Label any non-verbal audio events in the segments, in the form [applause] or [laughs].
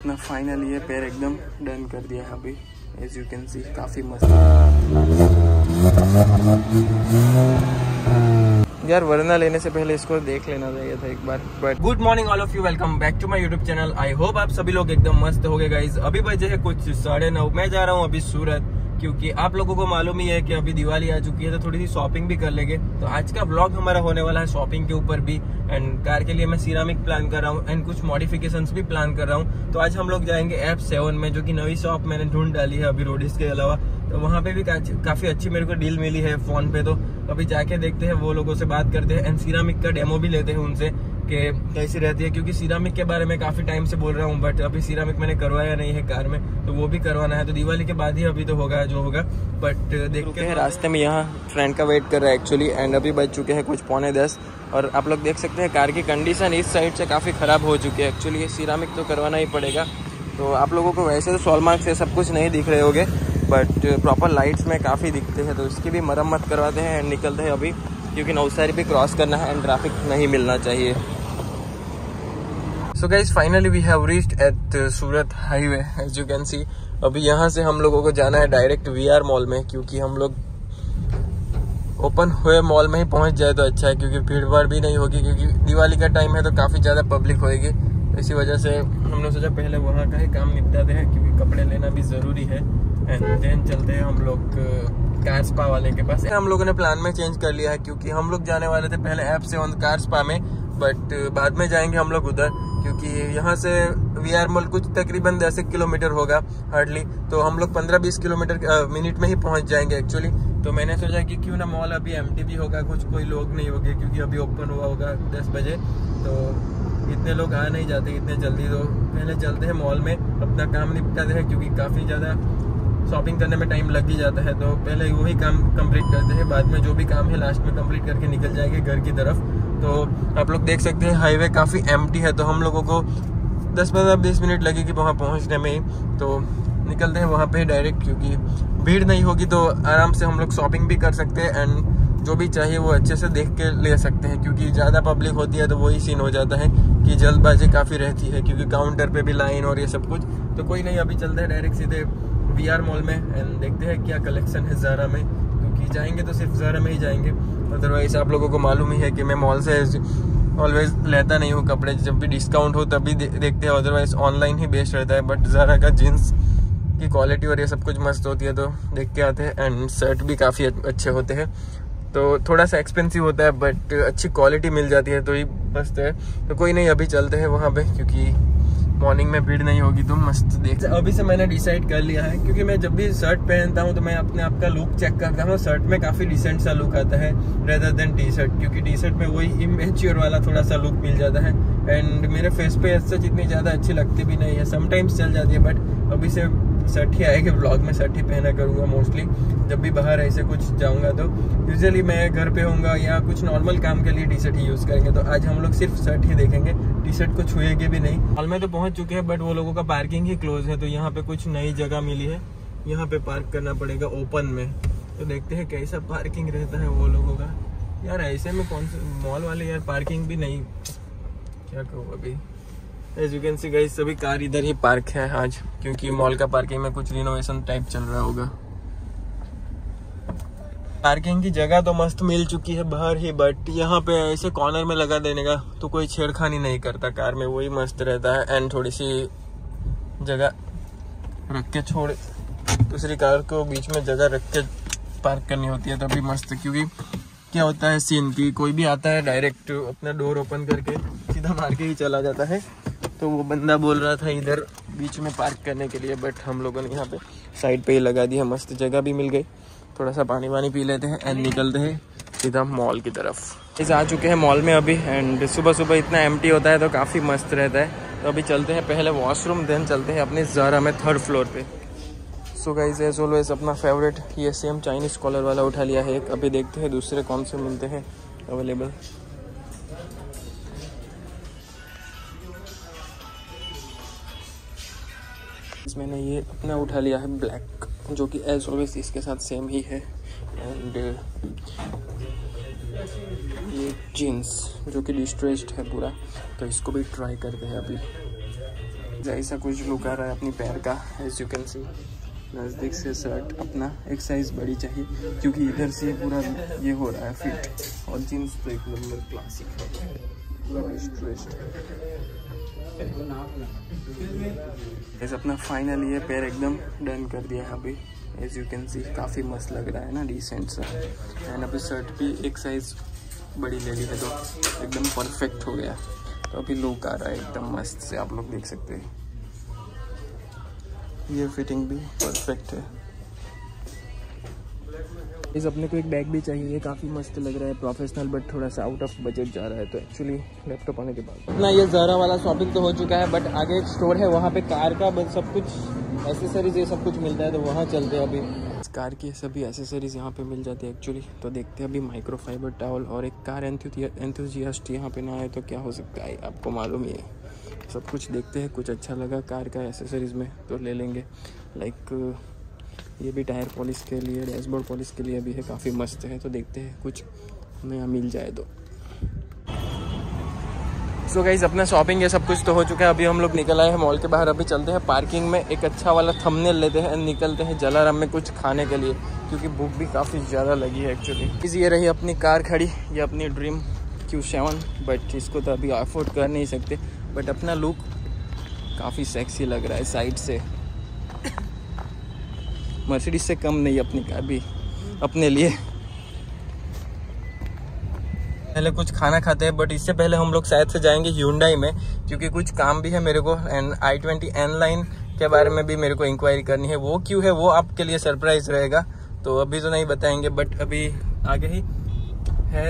अपना फाइनल ये पैर एकदम डन कर दिया है अभी। एज यू कैन सी काफ़ी मस्त। यार, वरना लेने से पहले इसको देख लेना चाहिए था एक बार but good morning all of you welcome back to my YouTube channel I hope आप सभी लोग एकदम मस्त हो गए गाइज़ अभी बजे है कुछ साढ़े नौ। मैं जा रहा हूँ अभी सूरत। क्योंकि आप लोगों को मालूम ही है कि अभी दिवाली आ चुकी है तो थोड़ी सी शॉपिंग भी कर लेंगे। तो आज का ब्लॉग हमारा होने वाला है शॉपिंग के ऊपर भी एंड कार के लिए मैं सिरामिक प्लान कर रहा हूँ एंड कुछ मॉडिफिकेशन भी प्लान कर रहा हूँ। तो आज हम लोग जाएँगे एफ़ सेवन में, जो कि नई शॉप मैंने ढूंढ डाली है अभी रोडिस के अलावा। तो वहाँ पे भी काफ़ी अच्छी मेरे को डील मिली है फ़ोन पे तो अभी जाके देखते हैं, वो लोगों से बात करते हैं एंड सिरामिक का डेमो भी लेते हैं उनसे। कि कैसी रहती है क्योंकि सीरामिक के बारे में काफ़ी टाइम से बोल रहा हूँ बट अभी सीरामिक मैंने करवाया नहीं है कार में तो वो भी करवाना है तो दिवाली के बाद ही अभी तो होगा जो होगा बट देखते हैं रास्ते में यहाँ फ्रेंड का वेट कर रहा है एक्चुअली एंड अभी बज चुके हैं कुछ पौने दस और आप लोग देख सकते हैं कार की कंडीशन इस साइड से काफ़ी ख़राब हो चुकी है एक्चुअली सिरामिक तो करवाना ही पड़ेगा तो आप लोगों को वैसे तो सॉलमार्क से सब कुछ नहीं दिख रहे होंगे बट प्रॉपर लाइट्स में काफ़ी दिखते हैं तो इसकी भी मरम्मत करवाते हैं एंड निकलते हैं अभी क्योंकि नवसारी भी क्रॉस करना है एंड ट्रैफ़िक नहीं मिलना चाहिए। So guys finally we have reached at Surat highway as you can see अभी यहाँ से हम लोगों को जाना है डायरेक्ट वी आर मॉल में, क्योंकि हम लोग ओपन हुए मॉल में ही पहुँच जाए तो अच्छा है, क्योंकि भीड़ भाड़ भी नहीं होगी, क्योंकि दिवाली का टाइम है तो काफ़ी ज़्यादा पब्लिक होएगी। इसी वजह से हमने सोचा पहले वहाँ का ही काम निपटाते हैं, क्योंकि कपड़े लेना भी ज़रूरी है। एंड देन चलते हैं हम लोग कार स्पा वाले के पास। हम लोगों ने प्लान में चेंज कर लिया है, क्योंकि हम लोग जाने वाले थे पहले ऐप से ऑन कार स्पा में बट बाद में जाएँगे हम लोग उधर। क्योंकि यहाँ से वी आर मॉल कुछ तकरीबन दस एक किलोमीटर होगा हार्डली तो हम लोग पंद्रह बीस किलोमीटर मिनट में ही पहुँच जाएँगे एक्चुअली तो मैंने सोचा कि क्यों ना मॉल अभी एम भी होगा, कुछ कोई लोग नहीं होंगे, क्योंकि अभी ओपन हुआ होगा दस बजे। तो इतने लोग आ नहीं जाते, इतने जल्दी। तो पहले चलते हैं मॉल में, अपना काम निपटाते हैं, क्योंकि काफ़ी ज़्यादा शॉपिंग करने में टाइम लग ही जाता है। तो पहले वही काम कंप्लीट करते हैं, बाद में जो भी काम है लास्ट में कंप्लीट करके निकल जाएँगे घर की तरफ़। तो आप लोग देख सकते हैं हाईवे काफ़ी एम है तो हम लोगों को दस पंद्रह, बीस मिनट लगेगी वहाँ पहुँचने में तो निकलते हैं वहाँ पे डायरेक्ट क्योंकि भीड़ नहीं होगी तो आराम से हम लोग शॉपिंग भी कर सकते हैं एंड जो भी चाहिए वो अच्छे से देख के ले सकते हैं, क्योंकि ज़्यादा पब्लिक होती है तो वही सीन हो जाता है कि जल्दबाजी काफ़ी रहती है, क्योंकि काउंटर पे भी लाइन और ये सब कुछ। तो कोई नहीं, अभी चलते हैं डायरेक्ट सीधे वी आर मॉल में एंड देखते हैं क्या कलेक्शन है ज़ारा में, क्योंकि जाएँगे तो सिर्फ़ ज़ारा में ही जाएँगे। अदरवाइज़ आप लोगों को मालूम ही है कि मैं मॉल से ऑलवेज लेता नहीं हूँ कपड़े। जब भी डिस्काउंट हो तभी दे, देखते हैं। अदरवाइज़ ऑनलाइन ही बेस्ट रहता है। बट ज़ारा का जीन्स की क्वालिटी और ये सब कुछ मस्त होती है तो देख के आते हैं। एंड शर्ट भी काफ़ी अच्छे होते हैं। तो थोड़ा सा एक्सपेंसिव होता है बट अच्छी क्वालिटी मिल जाती है तो ही मस्त है। तो कोई नहीं अभी चलते हैं वहाँ पे क्योंकि मॉर्निंग में भीड़ नहीं होगी तो मस्त देख अभी से मैंने डिसाइड कर लिया है, क्योंकि मैं जब भी शर्ट पहनता हूँ तो मैं अपने आप का लुक चेक करता हूँ। शर्ट में काफ़ी डिसेंट सा लुक आता है रेदर देन टी शर्ट क्योंकि टी शर्ट में वही इमेच्योर वाला थोड़ा सा लुक मिल जाता है। एंड मेरे फेस पे सच इतनी ज़्यादा अच्छी लगती भी नहीं है। समटाइम्स चल जाती है बट अभी से शर्ट ही आएगी ब्लॉग में शर्ट ही पहना करूँगा मोस्टली जब भी बाहर ऐसे कुछ जाऊँगा तो यूजली मैं घर पे होऊँगा या कुछ नॉर्मल काम के लिए टी शर्ट ही यूज़ करेंगे। तो आज हम लोग सिर्फ़ शर्ट ही देखेंगे। टी शर्ट को छुएँगे भी नहीं। हॉल में तो पहुँच चुके हैं बट वो लोगों का पार्किंग ही क्लोज है तो यहाँ पे कुछ नई जगह मिली है। यहाँ पे पार्क करना पड़ेगा ओपन में। तो देखते हैं कैसा पार्किंग रहता है वो लोगों का। यार, ऐसे में कौन से मॉल वाले यार पार्किंग भी नहीं। क्या कहूँ अभी? एज यू कैन सी गई सभी कार इधर ही पार्क है आज, क्योंकि मॉल का पार्किंग में कुछ रिनोवेशन टाइप चल रहा होगा। पार्किंग की जगह तो मस्त मिल चुकी है बाहर ही बट यहाँ पे ऐसे कॉर्नर में लगा देने का तो कोई छेड़खानी नहीं करता। कार में वही मस्त रहता है एंड थोड़ी सी जगह रख के छोड़। दूसरी कार को बीच में जगह रख के पार्क करनी होती है तभी मस्त, क्योंकि क्या होता है सीन की, कोई भी आता है डायरेक्ट अपना डोर ओपन करके सीधा मार के ही चला जाता है। तो वो बंदा बोल रहा था इधर बीच में पार्क करने के लिए बट हम लोगों ने यहाँ पे साइड पे ही लगा दिया, मस्त जगह भी मिल गई। थोड़ा सा पानी वानी पी लेते हैं एंड निकलते हैं सीधा मॉल की तरफ़। इस आ चुके हैं मॉल में अभी एंड सुबह सुबह इतना एमटी होता है तो काफ़ी मस्त रहता है। तो अभी चलते हैं पहले वॉशरूम देन चलते हैं अपने ज़ारा में थर्ड फ्लोर पे। सो गाइज़ एज ऑलवेज अपना फेवरेट ये सेम चाइनीज़ कॉलर वाला उठा लिया है एक। अभी देखते हैं दूसरे कौन से मिलते हैं अवेलेबल मैंने ये अपना उठा लिया है ब्लैक जो कि एज ऑलवेज इसके साथ सेम ही है। एंड ये जीन्स जो कि डिस्ट्रेस्ड है पूरा तो इसको भी ट्राई करते हैं अभी। ऐसा कुछ लुक आ रहा है अपनी पैर का एज यू कैन सी नज़दीक से शर्ट अपना एक साइज़ बड़ी चाहिए, क्योंकि इधर से पूरा ये हो रहा है फिट और जीन्स तो एक नंबर क्लासिक है। पूरा अपना फाइनल ये पैर एकदम डन कर दिया है अभी। एज यू कैन सी काफ़ी मस्त लग रहा है ना डिसेंट सा। एंड अभी शर्ट भी एक साइज़ बड़ी ले ली है तो एकदम परफेक्ट हो गया। तो अभी लुक आ रहा है एकदम मस्त से, आप लोग देख सकते हैं। ये फिटिंग भी परफेक्ट है। इस अपने को एक बैग भी चाहिए। काफ़ी मस्त लग रहा है प्रोफेशनल बट थोड़ा सा आउट ऑफ़ बजट जा रहा है। तो एक्चुअली लैपटॉप आने के बाद। ना ये ज़ारा वाला शॉपिंग तो हो चुका है बट आगे एक स्टोर है वहाँ पे कार का बस सब कुछ एसेसरीज ये सब कुछ मिलता है तो वहाँ चलते हैं अभी। कार की सभी एसेसरीज यहाँ पे मिल जाती है एक्चुअली तो देखते हैं अभी माइक्रोफाइबर टावल और एक कार एंथुजियास्ट यहाँ पे ना आए तो क्या हो सकता है? आपको मालूम ही है। सब कुछ देखते हैं कुछ अच्छा लगा कार का एसेसरीज में तो ले लेंगे। लाइक ये भी टायर पॉलिश के लिए, डैशबोर्ड पॉलिश के लिए भी है, काफ़ी मस्त है तो देखते हैं कुछ नया मिल जाए तो। सो गाइज़ अपना शॉपिंग ये सब कुछ तो हो चुका है, अभी हम लोग निकल आए हैं मॉल के बाहर, अभी चलते हैं पार्किंग में, एक अच्छा वाला थंबनेल लेते हैं, निकलते हैं जलाराम में कुछ खाने के लिए, क्योंकि भूख भी काफ़ी ज़्यादा लगी है एक्चुअली ये रही अपनी कार खड़ी, ये अपनी ड्रीम क्यू सेवन बट इसको तो अभी अफोर्ड कर नहीं सकते बट अपना लुक काफ़ी सेक्सी लग रहा है साइड से। मर्सिडीज से कम नहीं अपनी कार भी अपने लिए। पहले कुछ खाना खाते हैं बट इससे पहले हम लोग शायद से जाएँगे ह्यूंडाई में, क्योंकि कुछ काम भी है मेरे को and I twenty N line के बारे में भी मेरे को इंक्वायरी करनी है। वो क्यों है, वो आपके लिए सरप्राइज़ रहेगा तो अभी तो नहीं बताएँगे बट अभी आगे ही है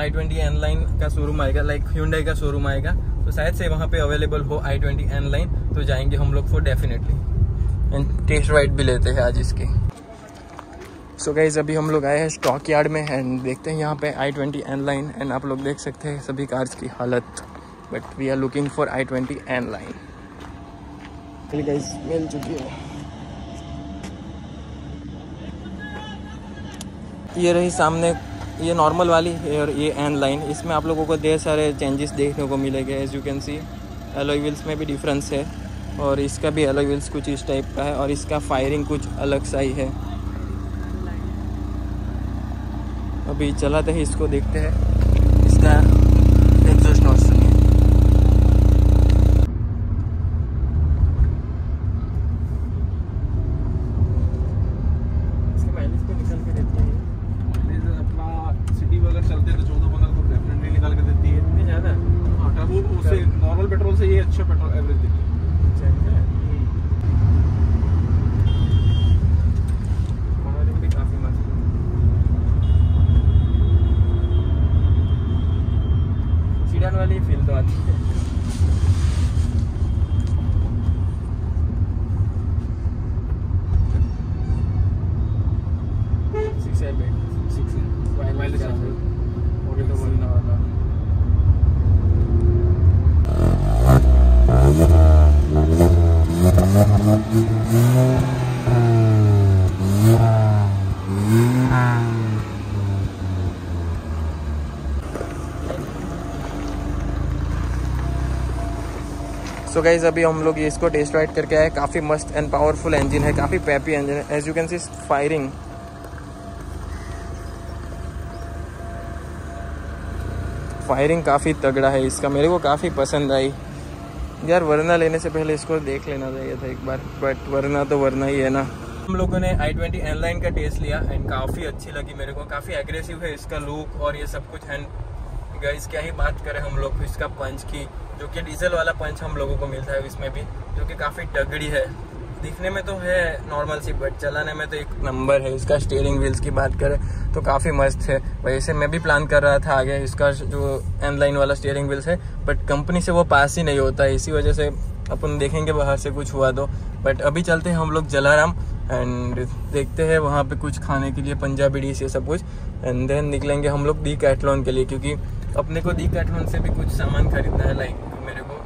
आई ट्वेंटी एन लाइन का शोरूम आएगा लाइक ह्यूंडाई का शोरूम आएगा तो शायद से वहाँ पे अवेलेबल हो आई ट्वेंटी एन लाइन तो जाएँगे हम लोग for definitely and test ride भी लेते हैं आज इसकी। सो गाइज़ अभी हम लोग आए हैं स्टॉक यार्ड में एंड देखते हैं यहाँ पे I twenty N line and आप लोग देख सकते हैं सभी कार्स की हालत। But we are looking for I twenty N line guys मिल चुकी है। ये रही सामने, ये नॉर्मल वाली और ये एन लाइन इसमें आप लोगों को ढेर सारे चेंजेस देखने को मिलेंगे as you can see alloy wheels में भी डिफरेंस है। और इसका भी अलग व्हील्स कुछ इस टाइप का है और इसका फायरिंग कुछ अलग सा ही है। अभी चलाते हैं, इसको देखते हैं इसका एग्जॉस्ट नॉट सुनिए इसके माइलेज को निकल के देते हैं चलते तो चौदह पंद्रह तो डेफिनेटली निकाल के देती है इतने ज़्यादा हाँ टर्बो उससे नॉर्मल पेट्रोल से ये अच्छा पेट्रोल एवरेज देती है भी काफ़ी मस्त सीडन वाली फील तो आती है six eight six mileage okay तो बोलने वाला सो गाइज़ अभी हम लोग इसको टेस्ट राइड करके आए। काफ़ी मस्त एंड पावरफुल इंजन है, काफ़ी पैपी इंजन है। As you can see firing firing काफ़ी तगड़ा है इसका। मेरे को काफ़ी पसंद आई। यार, वरना लेने से पहले इसको देख लेना चाहिए था एक बार। बट वरना तो वरना ही है ना। हम लोगों ने आई ट्वेंटी एन लाइन का टेस्ट लिया एंड काफ़ी अच्छी लगी मेरे को। काफ़ी एग्रेसिव है इसका लुक और ये सब कुछ एंड गाइस क्या ही बात करें हम लोग इसका पंच की, जो कि डीजल वाला पंच हम लोगों को मिलता है इसमें भी, जो कि काफ़ी तगड़ी है। दिखने में तो है नॉर्मल सी बट चलाने में तो एक नंबर है। इसका स्टीयरिंग व्हील्स की बात करें तो काफ़ी मस्त है। वैसे मैं भी प्लान कर रहा था आगे इसका जो एन लाइन वाला स्टीयरिंग व्हील्स है बट कंपनी से वो पास ही नहीं होता। है इसी वजह से अपन देखेंगे बाहर से कुछ हुआ तो। बट अभी चलते हैं हम लोग जलाराम एंड देखते हैं वहाँ पे कुछ खाने के लिए, पंजाबी डिश ये सब कुछ एंड देन निकलेंगे हम लोग डी कैटलॉन के लिए, क्योंकि अपने को दी कैटलॉन से भी कुछ सामान खरीदना है लाइक मेरे को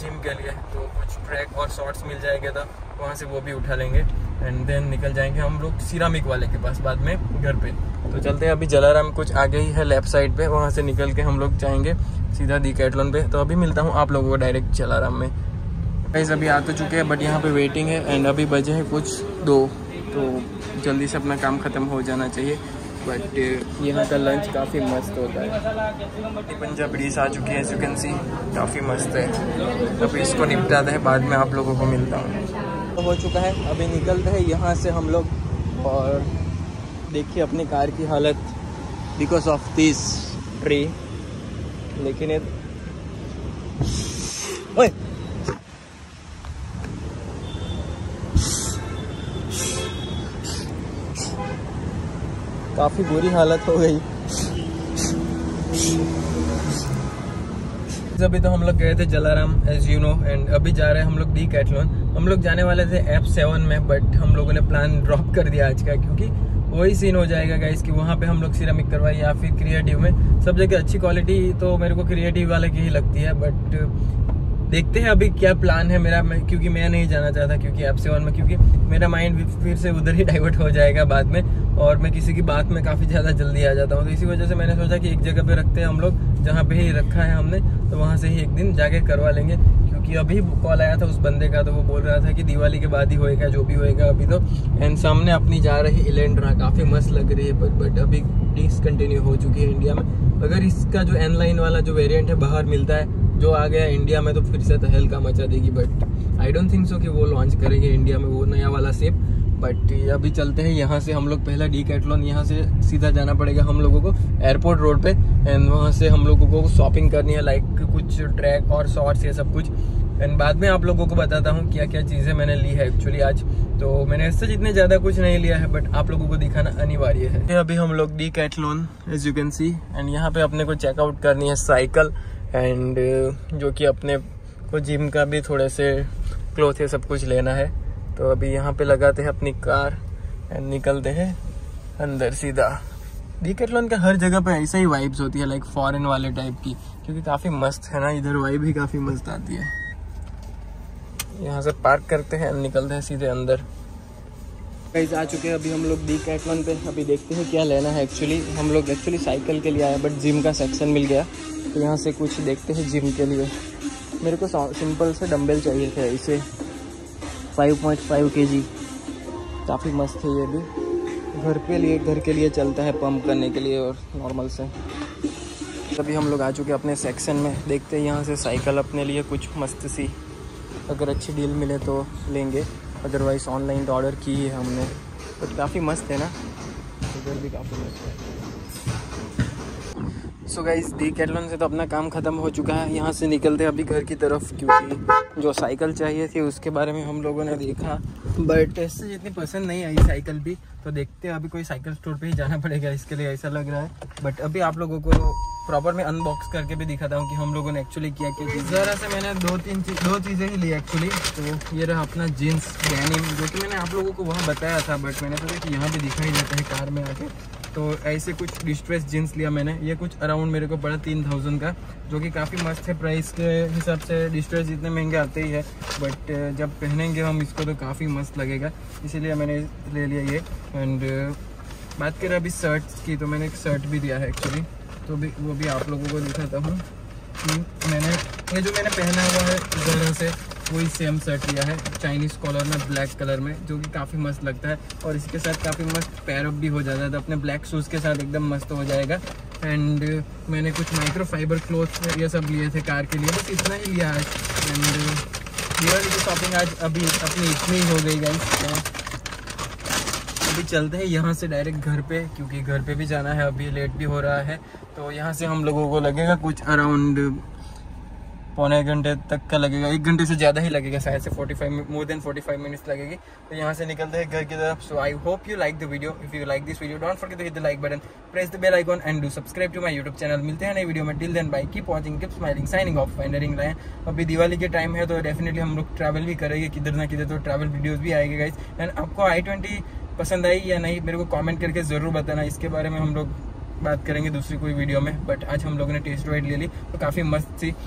जिम के लिए तो कुछ ट्रैक और शॉर्ट्स मिल जाएगा था वहाँ से वो भी उठा लेंगे। एंड देन निकल जाएँगे हम लोग सिरामिक वाले के पास बाद में घर पे। तो चलते हैं, अभी जलाराम कुछ आगे ही है लेफ़्ट साइड पे, वहाँ से निकल के हम लोग जाएँगे सीधा दी कैटलॉन पे। तो अभी मिलता हूँ आप लोगों को डायरेक्ट जलाराम में। गाइस अभी आ तो चुके हैं बट यहाँ पे वेटिंग है एंड अभी बजे हैं कुछ दो तो जल्दी से अपना काम ख़त्म हो जाना चाहिए। बट यहाँ का लंच काफ़ी मस्त होता है। पंजाब डिश आ चुकी है यू कैन सी काफ़ी मस्त है। अभी इसको निपटाते हैं बाद में आप लोगों को मिलता हूँ। तो हो चुका है अभी निकलते हैं यहाँ से हम लोग और देखिए अपनी कार की हालत बिकॉज़ ऑफ़ दिस ट्री लेकिन ये ओए! काफ़ी बुरी हालत हो गई। अभी तो हम लोग गए थे Jalaram as you know and अभी जा रहे हैं हम लोग डी कैटलॉन हम लोग जाने वाले थे एफ़ सेवन में बट हम लोगों ने प्लान ड्रॉप कर दिया आज का, क्योंकि वही सीन हो जाएगा गाइस कि वहाँ पे हम लोग सिरामिक करवाए या फिर क्रिएटिव में। सब जगह अच्छी क्वालिटी तो मेरे को क्रिएटिव वाले की ही लगती है बट देखते हैं अभी क्या प्लान है मेरा। मैं क्योंकि मैं नहीं जाना चाहता, क्योंकि एफ़ सेवन में, क्योंकि मेरा माइंड फिर से उधर ही [laughs] डाइवर्ट हो जाएगा बाद में। और मैं किसी की बात में काफ़ी ज़्यादा जल्दी आ जाता हूँ। तो इसी वजह से मैंने सोचा कि एक जगह पे रखते हैं हम लोग, जहाँ पे ही रखा है हमने तो वहाँ से ही एक दिन जाके करवा लेंगे। क्योंकि अभी कॉल आया था उस बंदे का तो वो बोल रहा था कि दिवाली के बाद ही होएगा, जो भी होएगा अभी तो। एंड सामने अपनी जा रही इलेंड्रा काफ़ी मस्त लग रही है बट बट अभी डिसकंटिन्यू हो चुकी है इंडिया में। अगर इसका जो एन लाइन वाला जो वेरियंट है बाहर मिलता है, जो आ गया इंडिया में तो फिर से तहल का मचा देगी but I don't think so कि वो लॉन्च करेंगे इंडिया में वो नया वाला सेप बट अभी चलते हैं, यहाँ से हम लोग पहला डी कैटलॉन यहाँ से सीधा जाना पड़ेगा हम लोगों को एयरपोर्ट रोड पे एंड वहाँ से हम लोगों को शॉपिंग करनी है लाइक कुछ ट्रैक और शॉर्ट्स ये सब कुछ। एंड बाद में आप लोगों को बताता हूँ क्या क्या चीज़ें मैंने ली है एक्चुअली आज। तो मैंने इससे जितने ज़्यादा कुछ नहीं लिया है बट आप लोगों को दिखाना अनिवार्य है। अभी हम लोग Decathlon as you can see and यहाँ पे अपने को चेकआउट करनी है साइकिल एंड जो कि अपने को जिम का भी थोड़े से क्लोथ ये सब कुछ लेना है। तो अभी यहाँ पे लगाते हैं अपनी कार एंड निकलते हैं अंदर सीधा। डीकेटलॉन का हर जगह पे ऐसा ही वाइब्स होती है लाइक फॉरेन वाले टाइप की, क्योंकि काफ़ी मस्त है ना, इधर वाइब भी काफ़ी मस्त आती है। यहाँ से पार्क करते हैं, निकलते हैं सीधे अंदर। गाइस आ चुके हैं अभी हम लोग डी कैटलॉन पे। अभी देखते हैं क्या लेना है एक्चुअली हम लोग एक्चुअली साइकिल के लिए आए बट जिम का सेक्शन मिल गया। तो यहाँ से कुछ देखते हैं जिम के लिए। मेरे को सिंपल से डम्बल चाहिए थे इसे 5.5 केजी काफ़ी मस्त है ये भी। घर के लिए, घर के लिए चलता है पंप करने के लिए और नॉर्मल से। अभी हम लोग आ चुके अपने सेक्शन में। देखते हैं यहाँ से साइकिल अपने लिए कुछ मस्त सी, अगर अच्छी डील मिले तो लेंगे। अदरवाइज़ ऑनलाइन तो ऑर्डर की है हमने। बट काफ़ी मस्त है ना? इधर भी काफ़ी मस्त है। सो गाइस डी कैटलॉन से तो अपना काम ख़त्म हो चुका है। यहाँ से निकलते अभी घर की तरफ़, क्योंकि जो साइकिल चाहिए थी, उसके बारे में हम लोगों ने देखा। बट इससे जितनी पसंद नहीं आई साइकिल भी तो देखते हैं अभी कोई साइकिल स्टोर पे ही जाना पड़ेगा, इसके लिए ऐसा लग रहा है। बट अभी आप लोगों को प्रॉपर में अनबॉक्स करके भी दिखाता हूँ कि हम लोगों ने एक्चुअली किया क्या ज़रा से मैंने दो तीन चीज़ दो चीज़ें ही ली एक्चुअली तो ये रहा अपना जीन्स डैनिम जो कि मैंने आप लोगों को वहाँ बताया था बट मैंने सोचा कि यहाँ भी दिखाई देता है कार में आके। तो ऐसे कुछ डिस्ट्रेस जीन्स लिया मैंने। ये कुछ अराउंड मेरे को पड़ा तीन थाउज़ेंड का, जो कि काफ़ी मस्त है प्राइस के हिसाब से। डिस्ट्रेस इतने महँगे आते ही है बट जब पहनेंगे हम, इसको तो काफ़ी मस्त लगेगा। इसीलिए मैंने ले लिया ये। एंड बात करें अभी शर्ट्स की तो मैंने एक शर्ट भी दिया है एक्चुअली तो भी, वो भी आप लोगों को दिखाता हूँ कि मैंने, ये जो मैंने पहना हुआ है ज़रा से, वही सेम शर्ट लिया है चाइनीज़ कॉलर में ब्लैक कलर में, जो कि काफ़ी मस्त लगता है और इसके साथ काफ़ी मस्त पैरअप भी हो जाता है तो अपने ब्लैक शूज़ के साथ एकदम मस्त हो जाएगा। एंड मैंने कुछ माइक्रो फाइबर क्लोथ ये सब लिए थे कार के लिए, बस इतना ही लिया आज एंड ये की शॉपिंग आज अभी अपनी इतनी ही हो गई गाइस अभी चलते हैं यहाँ से डायरेक्ट घर पे, क्योंकि घर पे भी जाना है, अभी लेट भी हो रहा है। तो यहाँ से हम लोगों को लगेगा कुछ अराउंड पौने घंटे तक का लगेगा। एक घंटे से ज़्यादा ही लगेगा, शायद से 45 मोर देन 45 मिनट्स लगेगी। तो यहाँ से निकलते हैं घर की तरफ़। So I hope you like the video if you like this video don't forget to hit the like button press the bell icon and do subscribe to my YouTube channel मिलते हैं नई वीडियो में। Till then bye keep watching keep smiling signing off फाइंडरिंग रहे अभी दिवाली के time है तो definitely हम लोग ट्रैवल भी करेंगे। किधर ना किधर तो ट्रैवल वीडियोज़ भी आएगी गाइज़ एंड आपको आई ट्वेंटी पसंद आई या नहीं, मेरे को कमेंट करके ज़रूर बताना। इसके बारे में हम लोग बात करेंगे दूसरी कोई वीडियो में बट आज हम लोगों ने टेस्ट राइड ले ली तो काफ़ी मस्त थी।